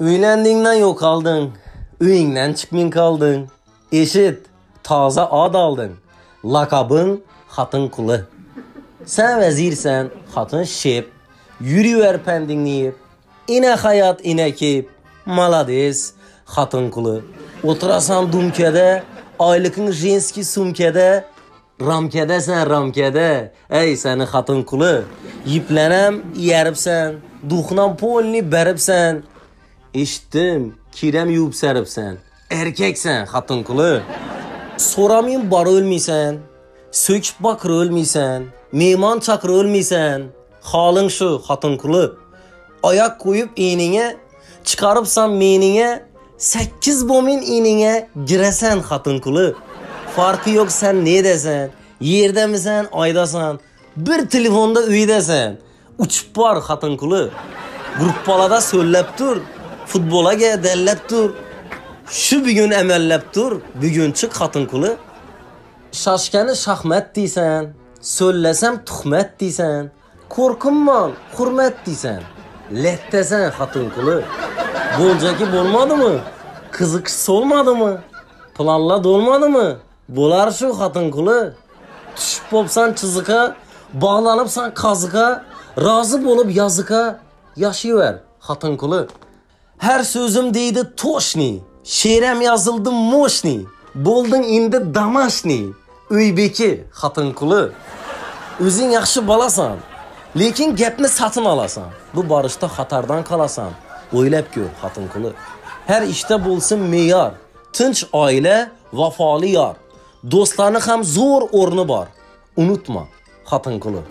Uylandingdan yo'qolding, uyingdan chiqmay qolding. Eshit, toza od olding. Laqabing xotin quli. Sen vazirsan, xotin shep. Yuriver pandingni yeb. Ina hayot ina kep. Malades, xotin quli. O'tirasan dumkada, oyliking jenski sumkada, ramkadasan ramkada. Ey seni xotin quli. Yiplanam yaribsan, duxnam polni baribsan Eshitdim, kiram yuvib saribsan. Erkaksan, xotin quli. So'ramin bor o'lmaysan. So'kib baqir o'lmaysan. Mehmon chaqir o'lmaysan. Holing shu, xotin quli. Oyoq qo'yib eninga, chiqaribsan meninga, sakkiz bo'min eninga girasan xotin quli. Farqi yo'q sen nedasan? Yerdamisan, oydasan. Bir telefonda uydasan. Uchib bor xotin quli. Gruppalada so'llab tur. Futbolaga dallab tur. Shu bugun amallab tur. Bugun chiq xotin quli. Shoshgani shaxmat deysan. So'llasam tuhmat deysan. Qo'rqinmon, hurmat deysan. Lettasan xotin quli. Bo'ljaki bo'lmadimi? Qiziqish so'lmadimi? Planlar bo'lmadimi? Bo'lar shu xotin quli. Tushib bo'lsan chiziqqa, bog'lanibsan qoziqa, rozi bo'lib yoziqa, yashayver xotin quli. Har so'zim deydi to'shni, she'ram yozildi mo'shni. Bo'lding endi damashni, uybeki xotin quli. O'zing yaxshi bolasan, lekin gapni satin olasan. Bu borishda xatardan qolasan. O'ylab ko'r xotin. Har ishda bo'lsin me'yor, tinch oila, vafoli yor. Do'stlarni ham zo'r o'rni bor. Unutma, xotin quli.